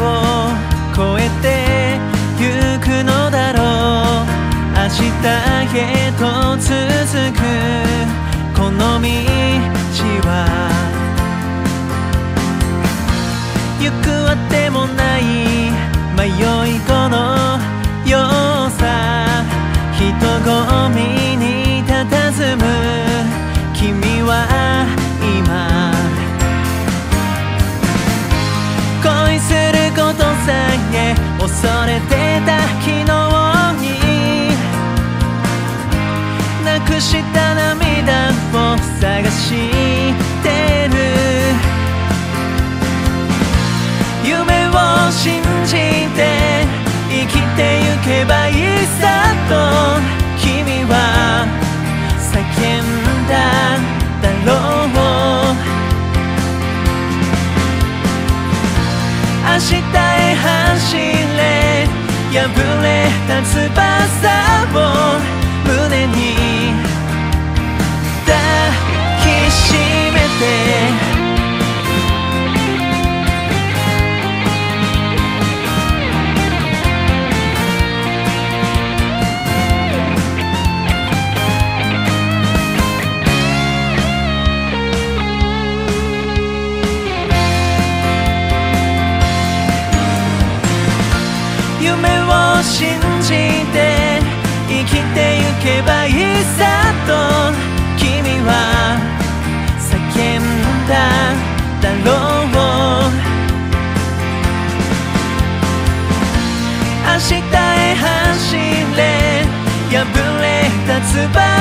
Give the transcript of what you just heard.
を越えてゆくのだろう。明日へと続くこの道は。行くわでもない迷い子のようさ。人混み。恐れてた昨日になくした涙を探してる。夢を信じて生きてゆけばいい。破れた翼を明日へ走れ。破れた翼。